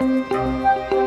Música